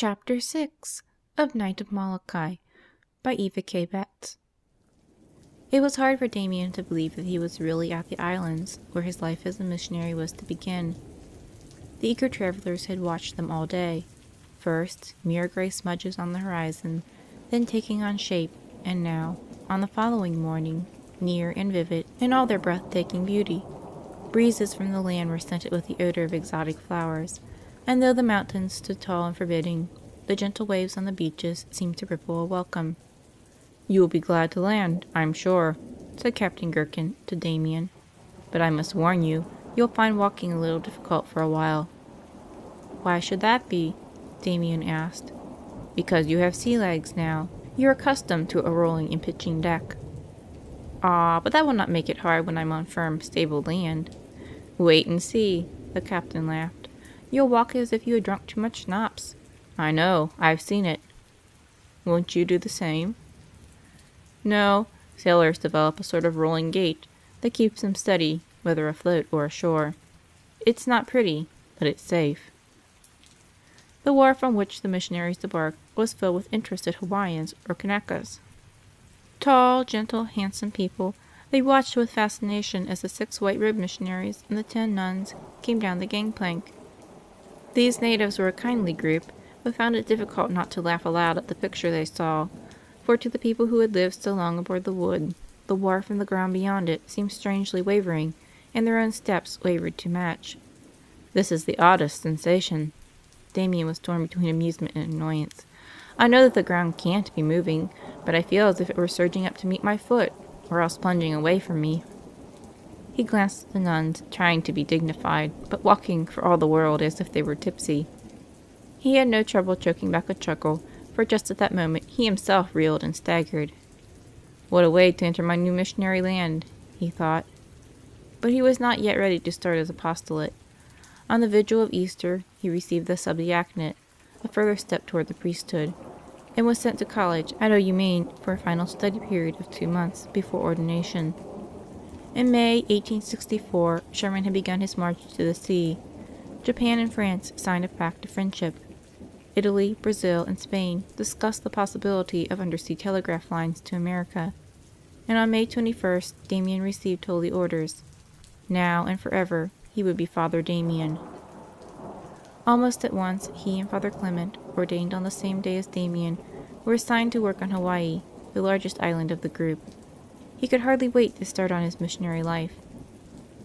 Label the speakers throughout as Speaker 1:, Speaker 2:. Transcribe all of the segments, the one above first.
Speaker 1: Chapter 6 of Knight of Molokai by Eva K. Betz It was hard for Damien to believe that he was really at the islands where his life as a missionary was to begin. The eager travelers had watched them all day. First, mere gray smudges on the horizon, then taking on shape, and now, on the following morning, near and vivid in all their breathtaking beauty. Breezes from the land were scented with the odor of exotic flowers, and though the mountains stood tall and forbidding, the gentle waves on the beaches seemed to ripple a welcome. "You will be glad to land, I'm sure," said Captain Gherkin to Damien. "But I must warn you, you'll find walking a little difficult for a while." "Why should that be?" Damien asked. "Because you have sea legs now. You're accustomed to a rolling and pitching deck." "Ah, but that will not make it hard when I'm on firm, stable land." "Wait and see," the captain laughed. "You'll walk as if you had drunk too much schnapps. I know. I've seen it." "Won't you do the same?" "No. Sailors develop a sort of rolling gait that keeps them steady, whether afloat or ashore. It's not pretty, but it's safe." The wharf on which the missionaries debarked was filled with interested Hawaiians or Kanakas. Tall, gentle, handsome people, they watched with fascination as the six white robed missionaries and the ten nuns came down the gangplank. These natives were a kindly group, but found it difficult not to laugh aloud at the picture they saw, for to the people who had lived so long aboard the Wood, the wharf and the ground beyond it seemed strangely wavering, and their own steps wavered to match. "This is the oddest sensation." Damien was torn between amusement and annoyance. "I know that the ground can't be moving, but I feel as if it were surging up to meet my foot, or else plunging away from me." He glanced at the nuns, trying to be dignified, but walking for all the world as if they were tipsy. He had no trouble choking back a chuckle, for just at that moment he himself reeled and staggered. "What a way to enter my new missionary land!" he thought. But he was not yet ready to start his apostolate. On the vigil of Easter he received the subdiaconate, a further step toward the priesthood, and was sent to college at Ahuimanu for a final study period of two months before ordination. In May 1864 Sherman had begun his march to the sea. Japan and France signed a pact of friendship. Italy, Brazil, and Spain discussed the possibility of undersea telegraph lines to America, and on May 21 Damien received holy orders. Now and forever he would be Father Damien. Almost at once he and Father Clement, ordained on the same day as Damien, were assigned to work on Hawaii, the largest island of the group. He could hardly wait to start on his missionary life.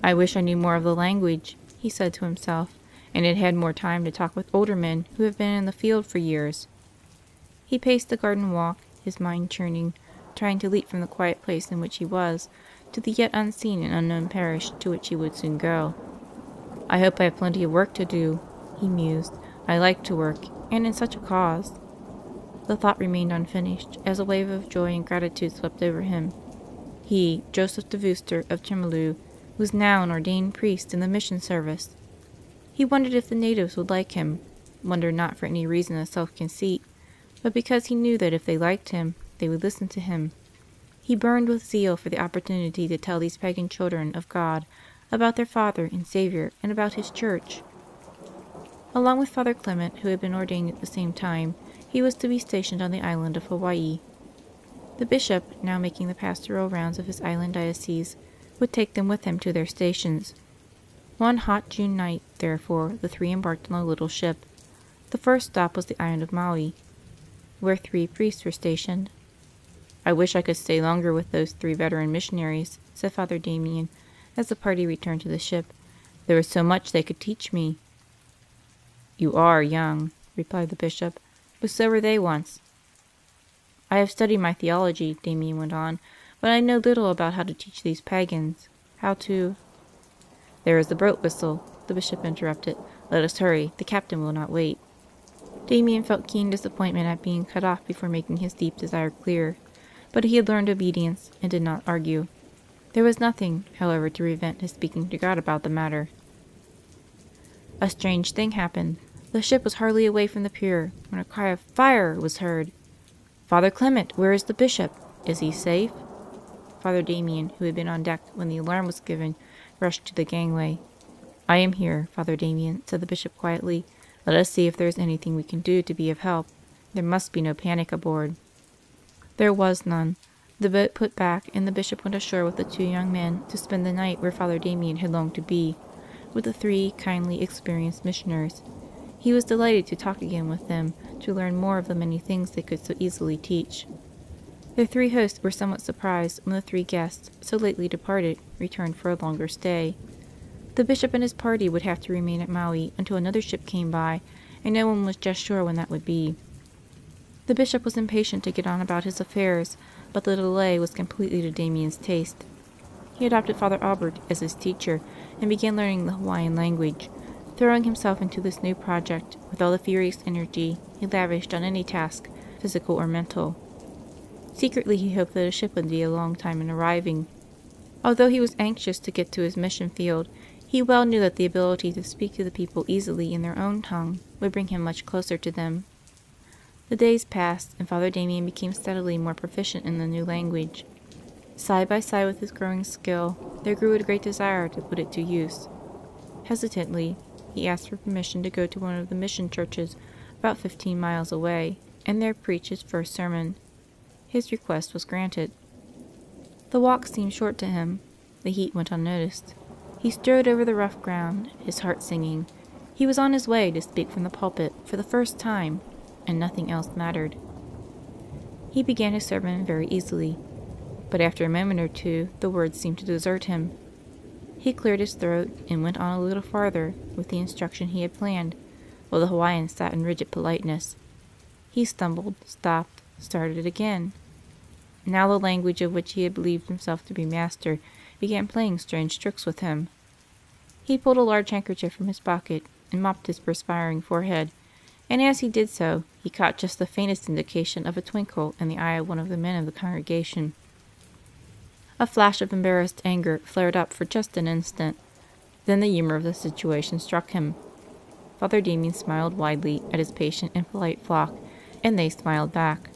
Speaker 1: "I wish I knew more of the language," he said to himself and had had more time to talk with older men who have been in the field for years. He paced the garden walk, his mind churning, trying to leap from the quiet place in which he was to the yet unseen and unknown parish to which he would soon go. "I hope I have plenty of work to do," he mused. "I like to work, and in such a cause." The thought remained unfinished as a wave of joy and gratitude swept over him. He, Joseph de Veuster of Chemuleu, was now an ordained priest in the mission service. He wondered if the natives would like him, wondered not for any reason of self conceit, but because he knew that if they liked him they would listen to him. He burned with zeal for the opportunity to tell these pagan children of God about their Father and Saviour and about His Church. Along with Father Clement, who had been ordained at the same time, he was to be stationed on the island of Hawaii. The bishop, now making the pastoral rounds of his island diocese, would take them with him to their stations. One hot June night, therefore, the three embarked on a little ship. The first stop was the island of Maui, where three priests were stationed. "I wish I could stay longer with those three veteran missionaries," said Father Damien, as the party returned to the ship. "There is so much they could teach me." "You are young," replied the bishop, "but so were they once." "I have studied my theology," Damien went on, "but I know little about how to teach these pagans. How to "There is the boat whistle," the bishop interrupted. "Let us hurry. The captain will not wait." Damien felt keen disappointment at being cut off before making his deep desire clear, but he had learned obedience, and did not argue. There was nothing, however, to prevent his speaking to God about the matter. A strange thing happened. The ship was hardly away from the pier when a cry of "Fire!" was heard. "Father Clement, where is the bishop? Is he safe?" Father Damien, who had been on deck when the alarm was given, rushed to the gangway. "I am here, Father Damien," said the bishop quietly. Let us see if there is anything we can do to be of help. There must be no panic aboard." There was none. The boat put back, and the Bishop went ashore with the two young men to spend the night where Father Damien had longed to be, with the three kindly, experienced missioners. He was delighted to talk again with them, to learn more of the many things they could so easily teach. The three hosts were somewhat surprised when the three guests, so lately departed, returned for a longer stay. The Bishop and his party would have to remain at Maui until another ship came by, and no one was just sure when that would be. The Bishop was impatient to get on about his affairs, but the delay was completely to Damien's taste. He adopted Father Albert as his teacher and began learning the Hawaiian language, throwing himself into this new project with all the furious energy he lavished on any task, physical or mental. Secretly he hoped that a ship would be a long time in arriving. Although he was anxious to get to his mission field, he well knew that the ability to speak to the people easily in their own tongue would bring him much closer to them. The days passed, and Father Damien became steadily more proficient in the new language. Side by side with his growing skill, there grew a great desire to put it to use. Hesitantly, he asked for permission to go to one of the mission churches about fifteen miles away, and there preach his first sermon. His request was granted. The walk seemed short to him. The heat went unnoticed. He strode over the rough ground, his heart singing. He was on his way to speak from the pulpit for the first time, and nothing else mattered. He began his sermon very easily, but after a moment or two the words seemed to desert him. He cleared his throat and went on a little farther with the instruction he had planned, while the Hawaiian sat in rigid politeness. He stumbled, stopped, started again. Now the language of which he had believed himself to be master began playing strange tricks with him. He pulled a large handkerchief from his pocket and mopped his perspiring forehead, and as he did so he caught just the faintest indication of a twinkle in the eye of one of the men of the congregation. A flash of embarrassed anger flared up for just an instant. Then the humor of the situation struck him. Father Damien smiled widely at his patient and polite flock, and they smiled back.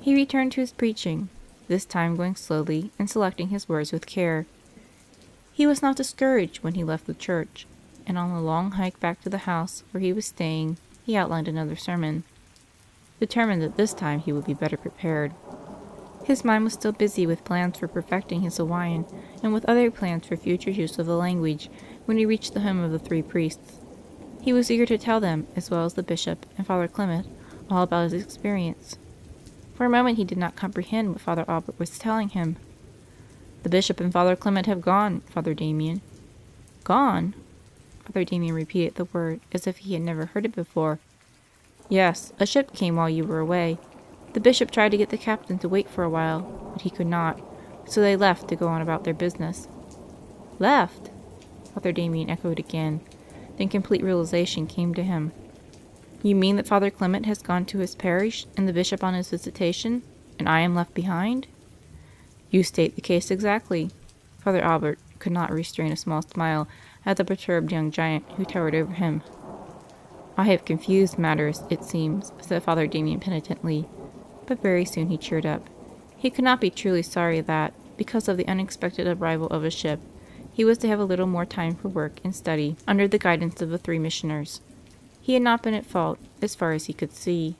Speaker 1: He returned to his preaching, this time going slowly and selecting his words with care. He was not discouraged when he left the church, and on the long hike back to the house where he was staying he outlined another sermon, determined that this time he would be better prepared. His mind was still busy with plans for perfecting his Hawaiian and with other plans for future use of the language when he reached the home of the three priests. He was eager to tell them, as well as the bishop and Father Clement, all about his experience. For a moment he did not comprehend what Father Albert was telling him. The bishop and Father Clement have gone, Father Damien. Gone? Father Damien repeated the word as if he had never heard it before. Yes, a ship came while you were away. The bishop tried to get the captain to wait for a while, but he could not, so they left to go on about their business. Left? Father Damien echoed again. Then complete realization came to him. You mean that Father Clement has gone to his parish, and the bishop on his visitation, and I am left behind? You state the case exactly. Father Albert could not restrain a small smile at the perturbed young giant who towered over him. I have confused matters, it seems, said Father Damien penitently, but very soon he cheered up. He could not be truly sorry that, because of the unexpected arrival of a ship, he was to have a little more time for work and study under the guidance of the three missioners. He had not been at fault, as far as he could see.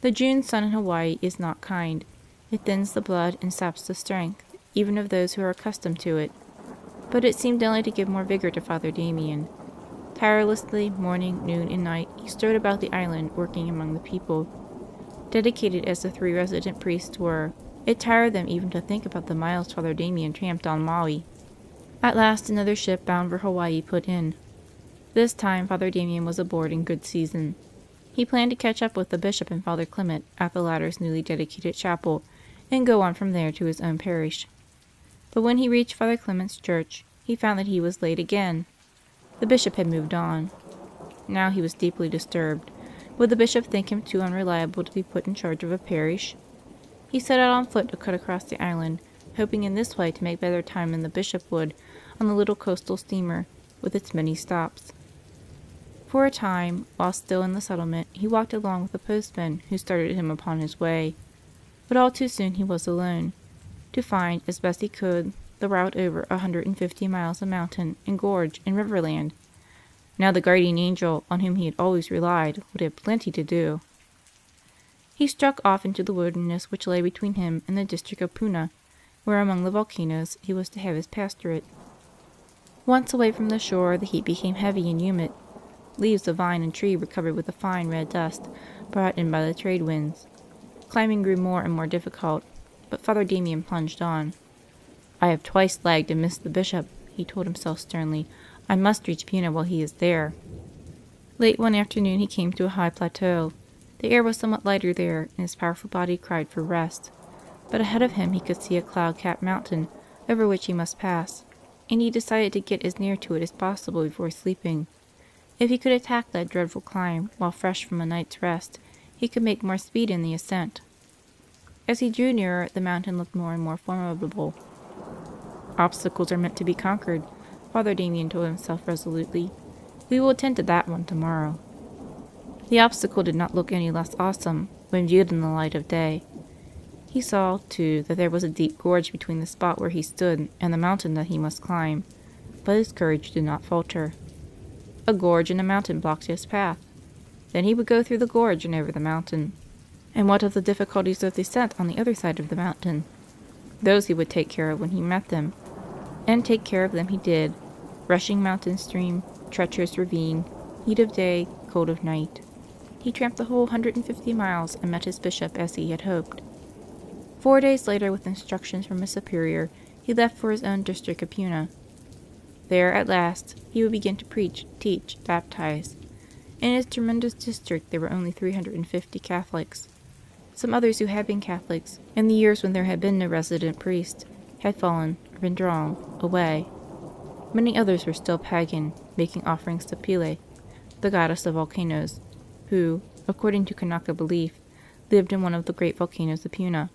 Speaker 1: The June sun in Hawaii is not kind. It thins the blood and saps the strength, even of those who are accustomed to it. But it seemed only to give more vigor to Father Damien. Tirelessly, morning, noon, and night, he strode about the island working among the people. Dedicated as the three resident priests were, it tired them even to think about the miles Father Damien tramped on Maui. At last another ship bound for Hawaii put in. This time Father Damien was aboard in good season. He planned to catch up with the bishop and Father Clement at the latter's newly dedicated chapel, and go on from there to his own parish. But when he reached Father Clement's church, he found that he was late again. The bishop had moved on. Now he was deeply disturbed. Would the bishop think him too unreliable to be put in charge of a parish? He set out on foot to cut across the island, hoping in this way to make better time than the bishop would on the little coastal steamer with its many stops. For a time, while still in the settlement, he walked along with the postman who started him upon his way. But all too soon he was alone, to find, as best he could, the route over a hundred and fifty miles of mountain and gorge and riverland. Now the guardian angel, on whom he had always relied, would have plenty to do. He struck off into the wilderness which lay between him and the district of Puna, where among the volcanoes he was to have his pastorate. Once away from the shore the heat became heavy and humid. Leaves of vine and tree were covered with a fine red dust brought in by the trade winds. Climbing grew more and more difficult, but Father Damien plunged on. I have twice lagged and missed the Bishop, he told himself sternly. I must reach Puna while he is there. Late one afternoon he came to a high plateau. The air was somewhat lighter there, and his powerful body cried for rest. But ahead of him he could see a cloud capped mountain over which he must pass, and he decided to get as near to it as possible before sleeping. If he could attack that dreadful climb while fresh from a night's rest, he could make more speed in the ascent. As he drew nearer, the mountain looked more and more formidable. Obstacles are meant to be conquered, Father Damien told himself resolutely. We will attend to that one tomorrow. The obstacle did not look any less awesome when viewed in the light of day. He saw, too, that there was a deep gorge between the spot where he stood and the mountain that he must climb, but his courage did not falter. A gorge and a mountain blocked his path. Then he would go through the gorge and over the mountain. And what of the difficulties of descent on the other side of the mountain? Those he would take care of when he met them. And take care of them he did, rushing mountain stream, treacherous ravine, heat of day, cold of night. He tramped the whole hundred and fifty miles and met his bishop as he had hoped. Four days later, with instructions from his superior, he left for his own district of Puna. There, at last, he would begin to preach, teach, baptize. In his tremendous district there were only 350 Catholics. Some others who had been Catholics, in the years when there had been no resident priest, had fallen or been drawn away Many others were still pagan, making offerings to Pele, the goddess of volcanoes, who, according to Kanaka belief, lived in one of the great volcanoes of Puna.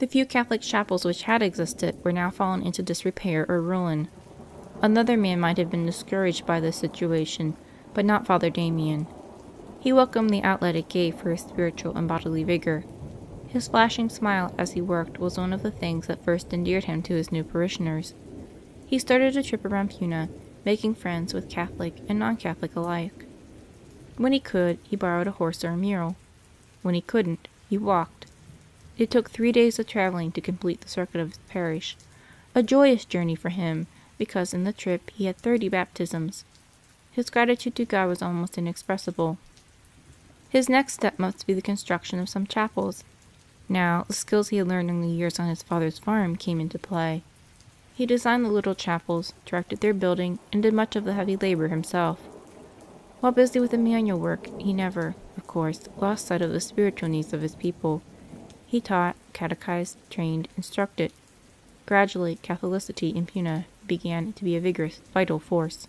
Speaker 1: The few Catholic chapels which had existed were now fallen into disrepair or ruin. Another man might have been discouraged by this situation, but not Father Damien. He welcomed the outlet it gave for his spiritual and bodily vigor. His flashing smile as he worked was one of the things that first endeared him to his new parishioners. He started a trip around Puna, making friends with Catholic and non Catholic alike. When he could, he borrowed a horse or a mule. When he couldn't, he walked. It took three days of traveling to complete the circuit of his parish, a joyous journey for him, because in the trip he had thirty baptisms. His gratitude to God was almost inexpressible. His next step must be the construction of some chapels. Now, the skills he had learned in the years on his father's farm came into play. He designed the little chapels, directed their building, and did much of the heavy labor himself. While busy with the manual work, he never, of course, lost sight of the spiritual needs of his people. He taught, catechized, trained, instructed. Gradually, Catholicity in Puna began to be a vigorous, vital force.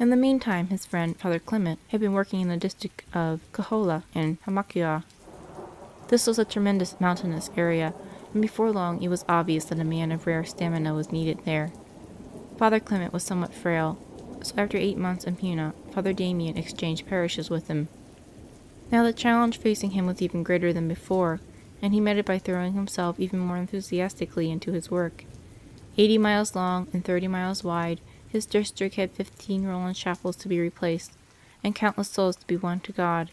Speaker 1: In the meantime, his friend Father Clement had been working in the district of Kohala and Hamakua. This was a tremendous mountainous area and before long it was obvious that a man of rare stamina was needed there. Father Clement was somewhat frail, so after eight months in Puna, Father Damien exchanged parishes with him. Now the challenge facing him was even greater than before, and he met it by throwing himself even more enthusiastically into his work. Eighty miles long and thirty miles wide, his district had fifteen Roland chapels to be replaced, and countless souls to be won to God.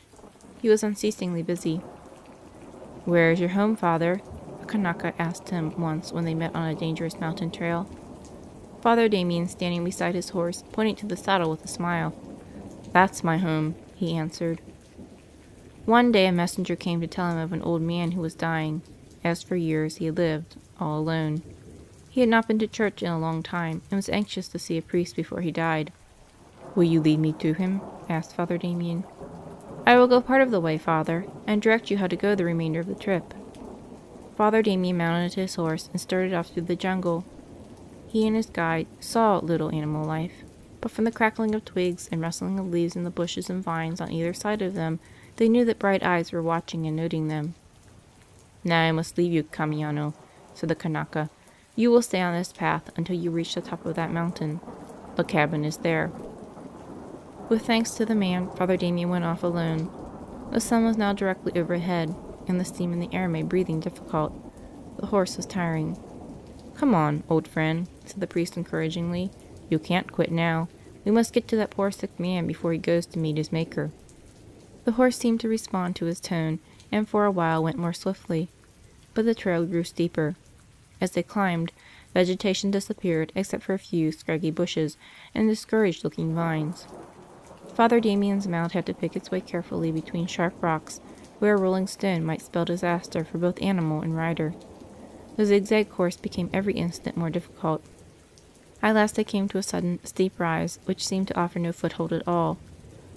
Speaker 1: He was unceasingly busy. Where is your home, Father? Kanaka asked him once when they met on a dangerous mountain trail. Father Damien, standing beside his horse, pointed to the saddle with a smile. That's my home, he answered. One day a messenger came to tell him of an old man who was dying, as for years he had lived, all alone. He had not been to church in a long time, and was anxious to see a priest before he died. Will you lead me to him? asked Father Damien. I will go part of the way, Father, and direct you how to go the remainder of the trip. Father Damien mounted his horse and started off through the jungle. He and his guide saw little animal life, but from the crackling of twigs and rustling of leaves in the bushes and vines on either side of them, they knew that bright eyes were watching and noting them. Now I must leave you, Kamiano, said the Kanaka. You will stay on this path until you reach the top of that mountain. The cabin is there. With thanks to the man, Father Damien went off alone. The sun was now directly overhead, and the steam in the air made breathing difficult. The horse was tiring. Come on, old friend, said the priest encouragingly. You can't quit now. We must get to that poor sick man before he goes to meet his Maker. The horse seemed to respond to his tone, and for a while went more swiftly. But the trail grew steeper. As they climbed, vegetation disappeared except for a few scraggy bushes and discouraged looking vines. Father Damien's mount had to pick its way carefully between sharp rocks where a rolling stone might spell disaster for both animal and rider. The zigzag course became every instant more difficult. At last they came to a sudden, steep rise which seemed to offer no foothold at all.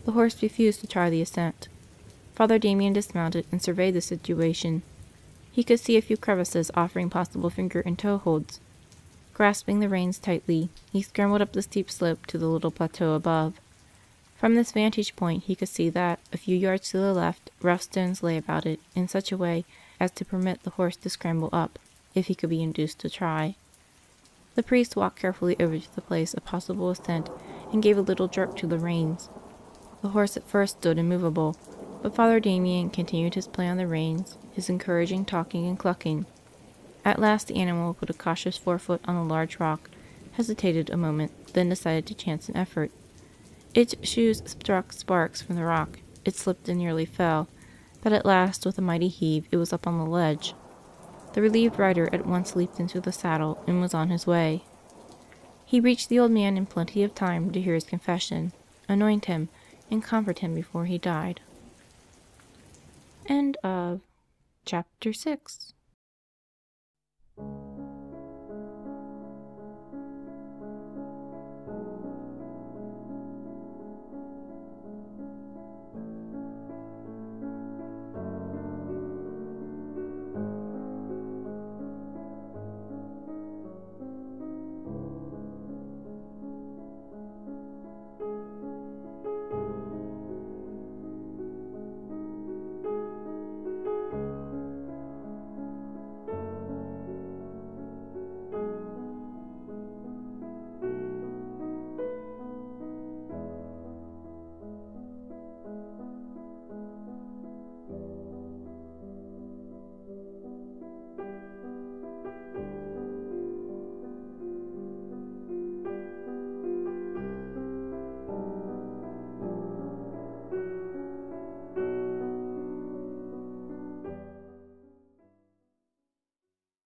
Speaker 1: The horse refused to try the ascent. Father Damien dismounted and surveyed the situation. He could see a few crevices offering possible finger and toe holds. Grasping the reins tightly, he scrambled up the steep slope to the little plateau above. From this vantage point he could see that, a few yards to the left, rough stones lay about it in such a way as to permit the horse to scramble up, if he could be induced to try. The priest walked carefully over to the place of possible ascent and gave a little jerk to the reins. The horse at first stood immovable, but Father Damien continued his play on the reins, his encouraging talking and clucking. At last the animal put a cautious forefoot on a large rock, hesitated a moment, then decided to chance an effort. Its shoes struck sparks from the rock, it slipped and nearly fell, but at last with a mighty heave it was up on the ledge. The relieved rider at once leaped into the saddle and was on his way. He reached the old man in plenty of time to hear his confession, anoint him, and comfort him before he died. End of chapter 6